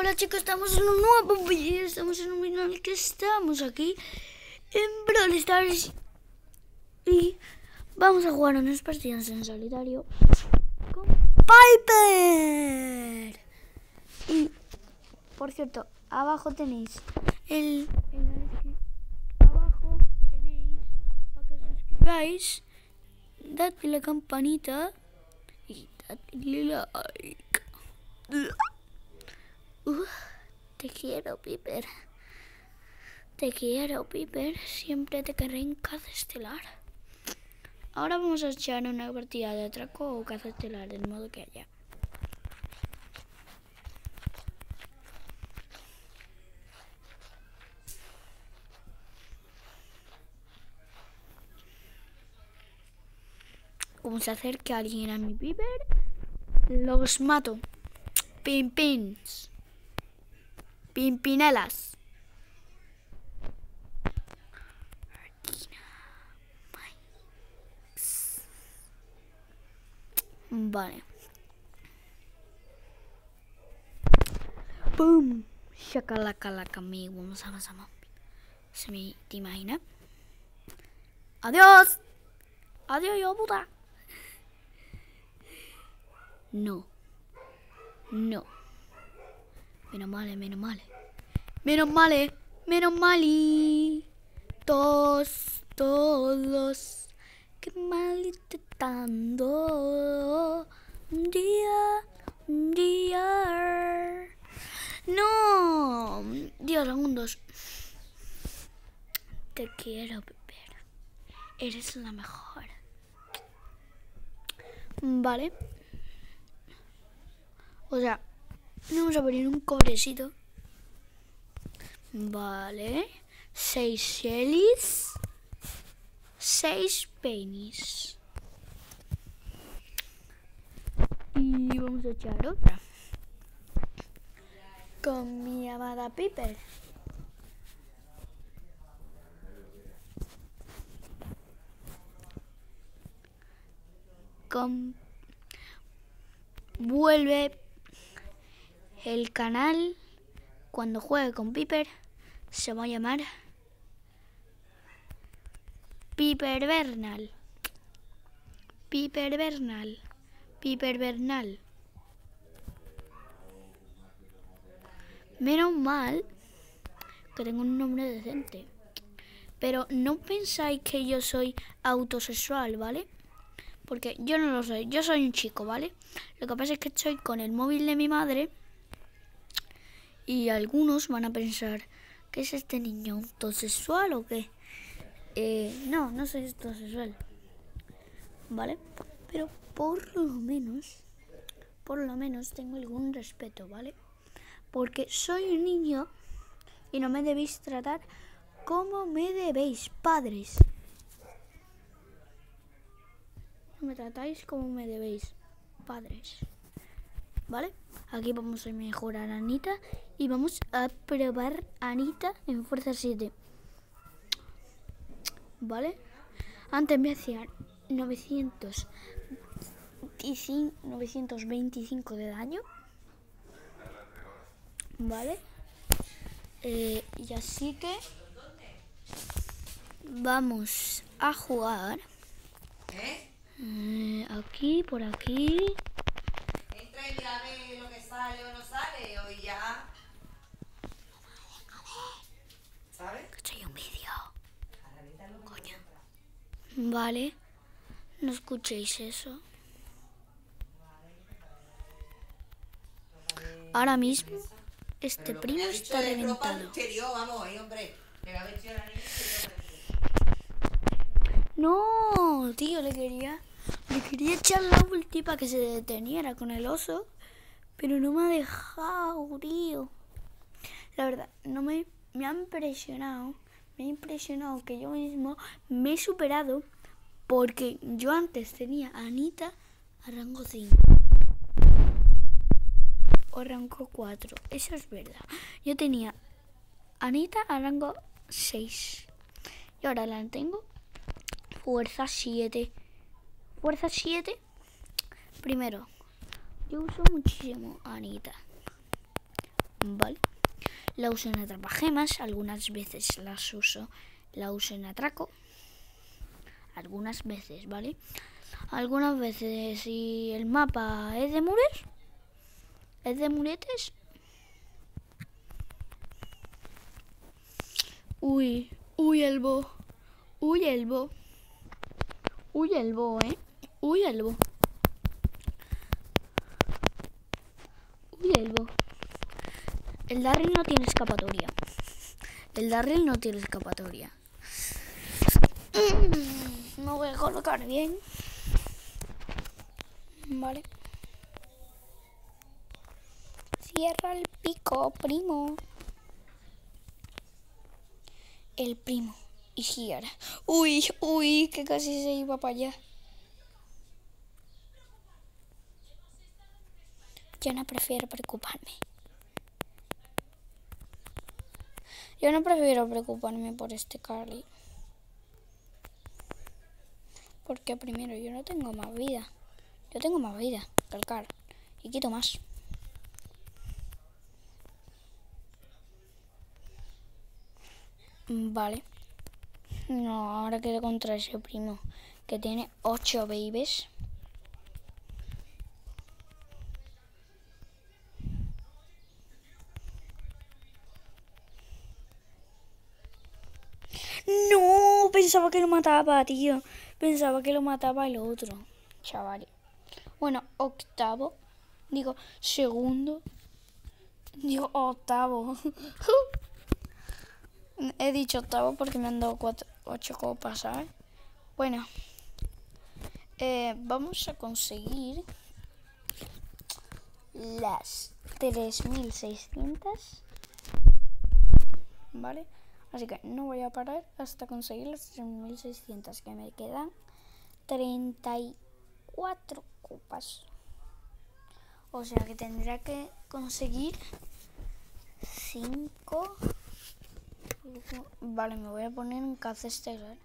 Hola chicos, estamos en un nuevo vídeo, estamos en un el que estamos aquí en Brawl Stars y vamos a jugar unas partidas en solitario con Piper. Y, por cierto, abajo tenéis el, el abajo tenéis para que os suscribáis, dadle la campanita y dadle like. Te quiero, Piper. Te quiero, Piper. Siempre te querré en caza estelar. Ahora vamos a echar una partida de atraco o caza estelar, del modo que haya. Como se acerque alguien a mi Piper, los mato. Pimpins. Pimpinelas. Vale. ¡Pum! Shakalaka amigo. Vamos a pasar. ¿Se me imagina? ¡Adiós! ¡Adiós, yo puta! No. No. Menos mal, menos mal. Menos mal, menos mal. Todos, todos. Qué mal intentando. Un día, un día. No. Dios, segundos. Te quiero, Pepe. Eres la mejor. Vale. O sea, vamos a poner un cobrecito. Vale. Seis shellies. Seis pennies. Y vamos a echar otra. Con mi amada Piper. Con... Vuelve el canal, cuando juegue con Piper, se va a llamar Piper Bernal. Piper Bernal. Piper Bernal. Menos mal que tengo un nombre decente. Pero no pensáis que yo soy autosexual, ¿vale? Porque yo no lo soy. Yo soy un chico, ¿vale? Lo que pasa es que estoy con el móvil de mi madre y algunos van a pensar, ¿qué es este niño? ¿Autosexual o qué? Eh, no, no soy autosexual. ¿Vale? Pero por lo menos, por lo menos tengo algún respeto, ¿vale? Porque soy un niño y no me debéis tratar como me debéis, padres. No me tratáis como me debéis, padres. ¿Vale? Aquí vamos a mejorar a Anita y vamos a probar a Anita en fuerza 7. ¿Vale? Antes me hacía 925, 925 de daño. ¿Vale? Eh, y así que vamos a jugar. Eh, aquí, por aquí y mírame lo que sale o no sale, hoy ya. ¿Sabes? Estoy un vídeo. Coño. Vale. No escuchéis eso. Ahora mismo, este primo está reventado. No, tío, le quería le quería echar la ulti para que se deteniera con el oso, pero no me ha dejado, tío. La verdad, no me, me ha impresionado, me ha impresionado que yo mismo me he superado porque yo antes tenía a Anita a rango 5 o rango 4, eso es verdad. Yo tenía a Anita a rango 6 y ahora la tengo fuerza 7. Fuerza 7. Primero, yo uso muchísimo Anita. ¿vale? La uso en atrapagemas, algunas veces las uso, la uso en atraco. Algunas veces, ¿vale? Algunas veces si el mapa es de mures, es de muretes. Uy, uy el bo, uy el bo, uy el bo, eh, uy el bo. Uy el bo. El Darryl no tiene escapatoria. El Darryl no tiene escapatoria. Me voy a colocar bien. Vale. Cierra el pico, primo. El primo. Y cierra. Uy, uy, que casi se iba para allá. Yo no prefiero preocuparme. Yo no prefiero preocuparme por este Carly. Porque primero yo no tengo más vida. Yo tengo más vida que el Carl. Y quito más. Vale. No, ahora quedo contra ese primo que tiene 8 babies. No, pensaba que lo mataba, tío. Pensaba que lo mataba el otro. Chaval. Bueno, octavo. Digo, segundo. Digo, octavo. He dicho octavo porque me han dado cuatro, ocho copas, ¿sabes? Bueno. Eh, vamos a conseguir las 3600. ¿Vale? Así que no voy a parar hasta conseguir las 3600 que me quedan 34 copas. O sea que tendrá que conseguir 5. Vale, me voy a poner un caza estelar.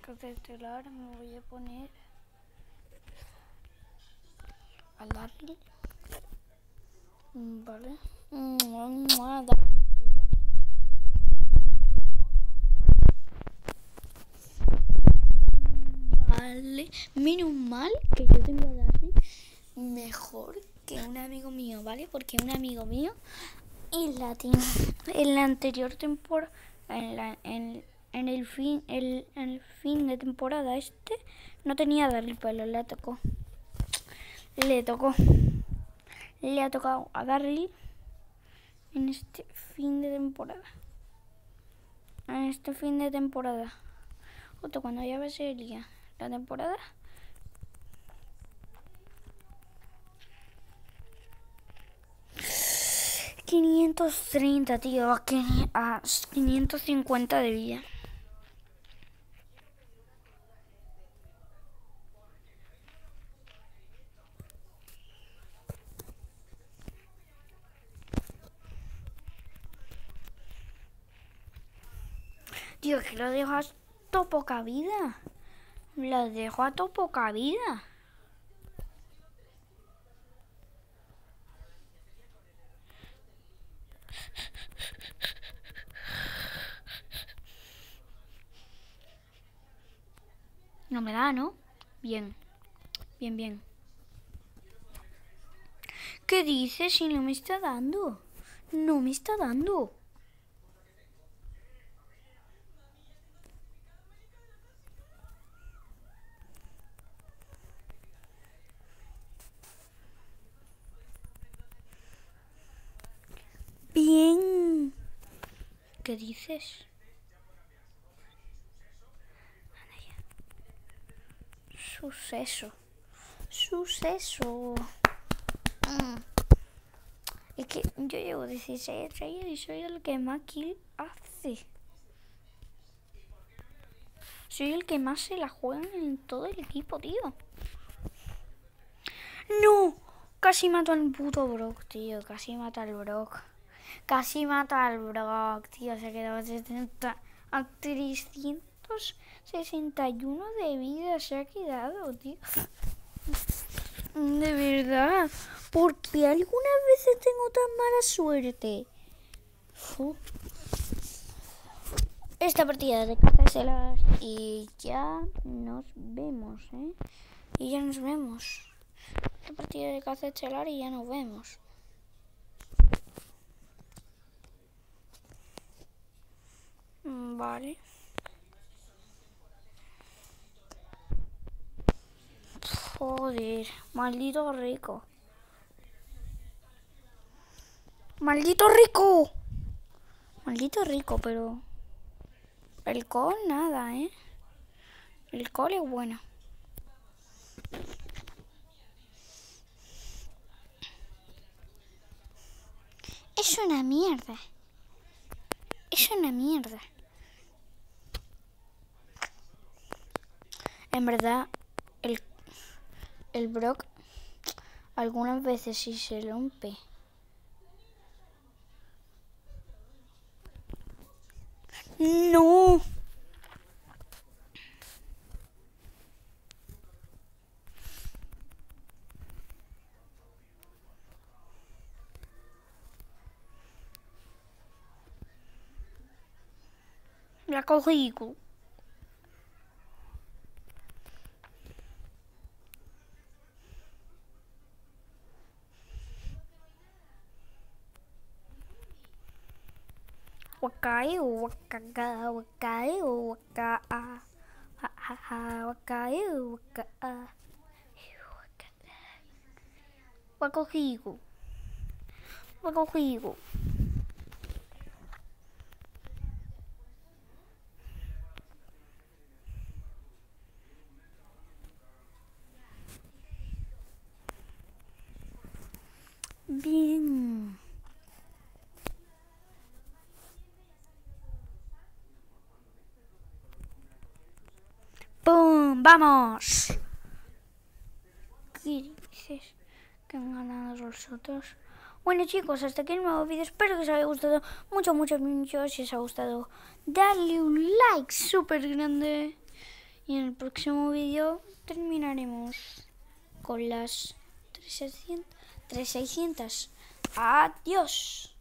Caza estelar me voy a poner al darle. Vale. Vale, menos mal que yo tengo a Darry mejor que un amigo mío, ¿vale? Porque un amigo mío en la, en la anterior temporada, en, la, el fin, de temporada este, no tenía a Darry, pero le tocó. Le tocó. Le ha tocado a Darryl en este fin de temporada. En este fin de temporada. Justo cuando ya sería la temporada. ...530, tío... ...a 550 de vida. Tío, que lo dejo a to poca vida. Lo dejo a to poca vida. No me da, ¿no? Bien. Bien, bien. ¿Qué dices si no me está dando? No me está dando. ¿Qué dices? Suceso. Suceso. Mm. Es que yo llevo 16 estrellas y soy el que más kill hace. Soy el que más se la juega en todo el equipo, tío. ¡No! Casi mato al puto Brock, tío. Casi mata al Brock. Casi mata al Brock, tío. Se quedó a, 70, a 361 de vida. Se ha quedado, tío. De verdad. Porque algunas veces tengo tan mala suerte. Esta partida de cazárselas y ya nos vemos, ¿eh? Y ya nos vemos. Esta partida de caza estelar y ya nos vemos. Vale. Joder, maldito rico. Maldito rico. Maldito rico, pero... El col nada, ¿eh? El col es bueno. Es una mierda. Es una mierda. En verdad, el, el Brock algunas veces sí se rompe. No. La 我改我我嘎嘎，我改我我嘎啊，哈哈哈，我改我我嘎啊，我嘎，我个屁股，我个屁股。¡Vamos! ¿Qué dices? Que han ganado los otros. Bueno chicos, hasta aquí el nuevo vídeo. Espero que os haya gustado mucho, mucho, mucho. Si os ha gustado, darle un like súper grande. Y en el próximo vídeo terminaremos con las 3600. 3600. Adiós.